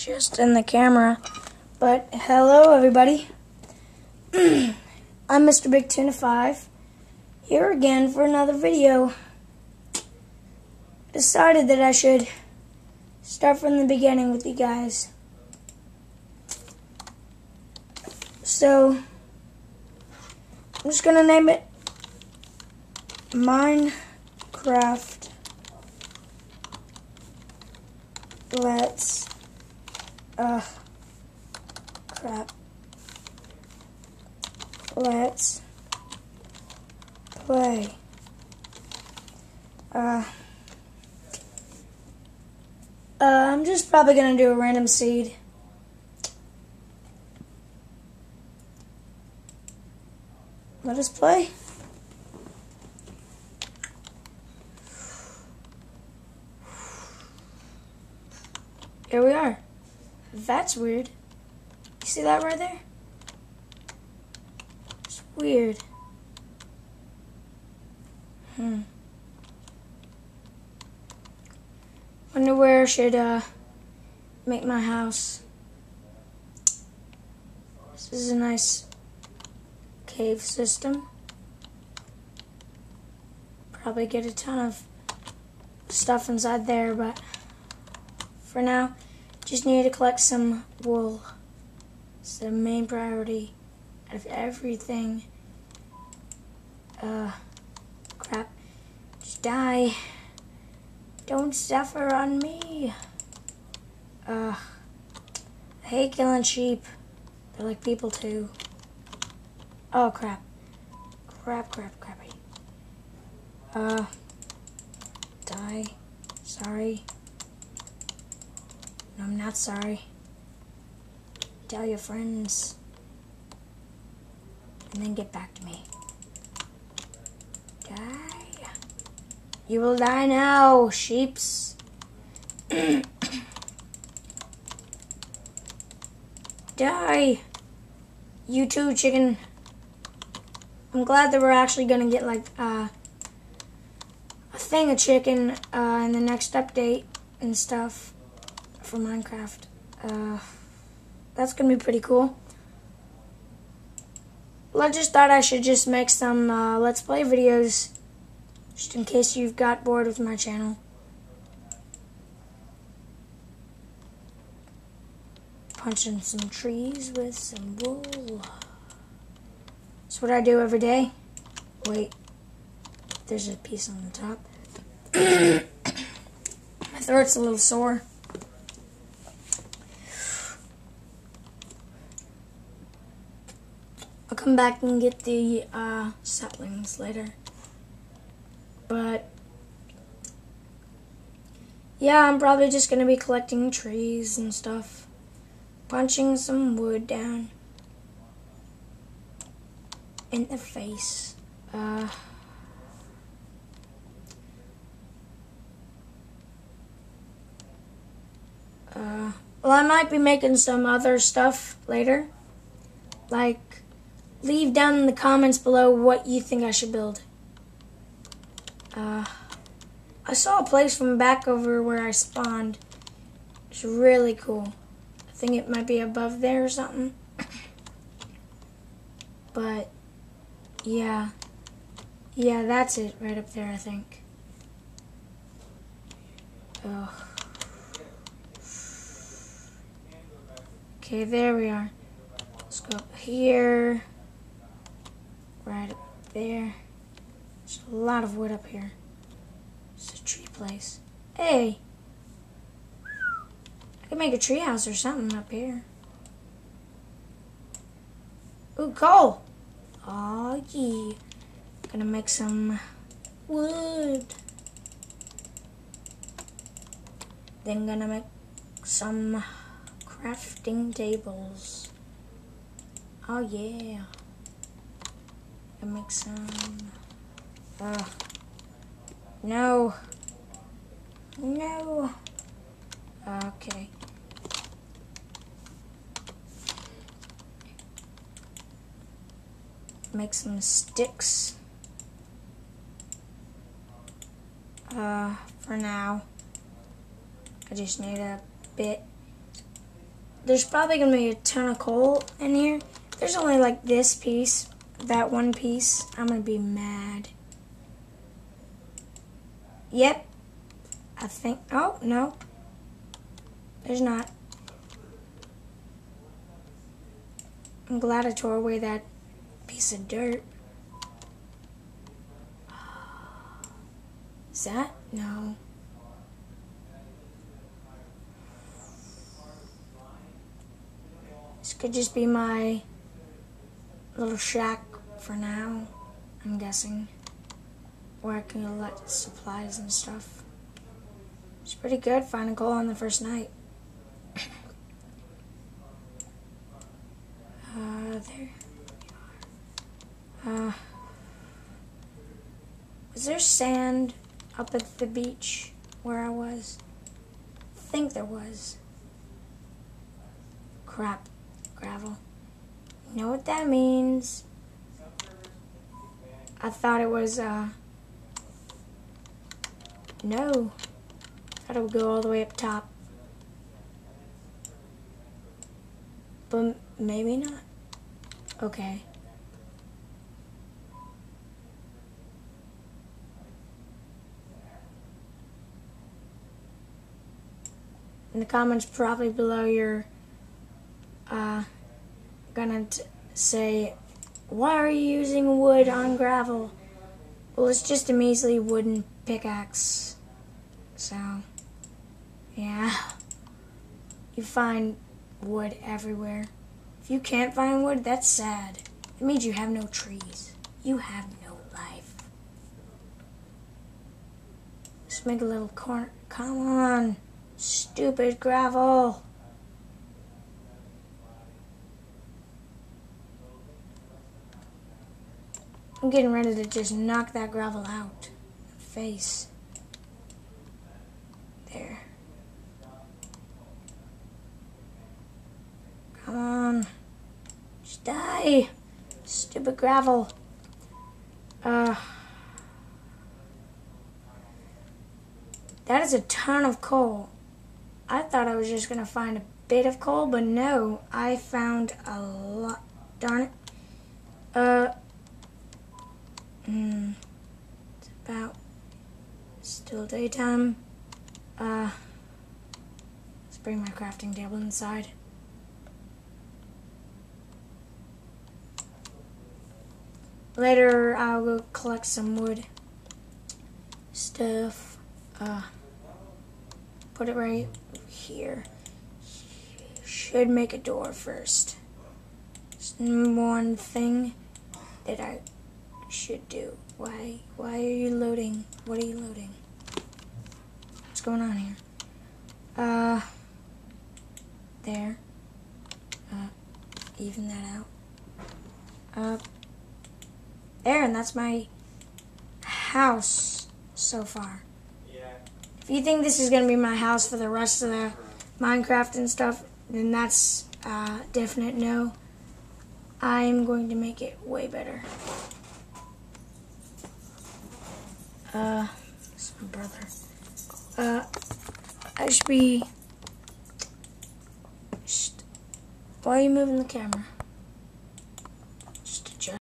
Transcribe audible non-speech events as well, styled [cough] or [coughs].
just in the camera. But hello, everybody. [clears throat] I'm Mr. Big Tuna 5 here again for another video. Decided that I should start from the beginning with you guys. So, I'm just gonna name it Minecraft Let's uh crap. Let's play. Uh, uh, I'm just probably gonna do a random seed. Let us play. Here we are. That's weird. You see that right there? It's weird. Hmm. Wonder where I should uh, make my house. This is a nice cave system. Probably get a ton of stuff inside there, but for now, just need to collect some wool. It's the main priority out of everything. Uh, crap. Just die. Don't suffer on me. Uh, I hate killing sheep. They're like people too. Oh crap. Crap, crap, crappy. Uh, die. Sorry. I'm not sorry. Tell your friends. And then get back to me. Die. You will die now, sheeps. [coughs] die. You too, chicken. I'm glad that we're actually gonna get like uh, a thing of chicken uh, in the next update and stuff for Minecraft. Uh, that's gonna be pretty cool. Well, I just thought I should just make some uh, Let's Play videos, just in case you've got bored with my channel. Punching some trees with some wool. That's what I do every day. Wait, there's a piece on the top. [coughs] my throat's a little sore. Come back and get the uh, saplings later. But yeah, I'm probably just gonna be collecting trees and stuff, punching some wood down in the face. Uh, uh, well, I might be making some other stuff later, like leave down in the comments below what you think I should build. Uh, I saw a place from back over where I spawned. It's really cool. I think it might be above there or something. [coughs] But, yeah. Yeah, that's it right up there, I think. Ugh. Okay, there we are. Let's go here right there. There's a lot of wood up here. It's a tree place. Hey! I can make a tree house or something up here. Ooh, coal! Oh yeah. Gonna make some wood. Then gonna make some crafting tables. Oh yeah make some. Uh, no. No. Okay. Make some sticks. Uh, for now. I just need a bit there's probably gonna be a ton of coal in here. There's only like this piece, that one piece. I'm gonna be mad. Yep. I think. Oh no. There's not. I'm glad I tore away that piece of dirt. Is that? No. This could just be my little shack for now, I'm guessing. Where I can collect supplies and stuff. It's pretty good finding coal on the first night. [coughs] Uh, there. Uh, was there sand up at the beach where I was? I think there was. Crap. Gravel. You know what that means? I thought it was, uh... No. I thought it would go all the way up top. But maybe not. Okay. In the comments probably below you're uh, gonna say, why are you using wood on gravel? Well, it's just a measly wooden pickaxe. So, yeah. You find wood everywhere. If you can't find wood, that's sad. It means you have no trees. You have no life. Just make a little corner. Come on, stupid gravel. I'm getting ready to just knock that gravel out. Face. There. Come on. Just die. Stupid gravel. Uh. That is a ton of coal. I thought I was just going to find a bit of coal, but no. I found a lot. Darn it. Uh. Hmm. It's about still daytime. Uh. Let's bring my crafting table inside. Later, I'll go collect some wood stuff. Uh, put it right here. Should make a door first. Just one thing that I should do. Why? Why are you loading? What are you loading? What's going on here? Uh, there. Uh, even that out. Uh, there, and that's my house so far. Yeah. If you think this is going to be my house for the rest of the Minecraft and stuff, then that's uh, definite no. I'm going to make it way better. Uh, it's my brother. Uh, I should be. Why are you moving the camera?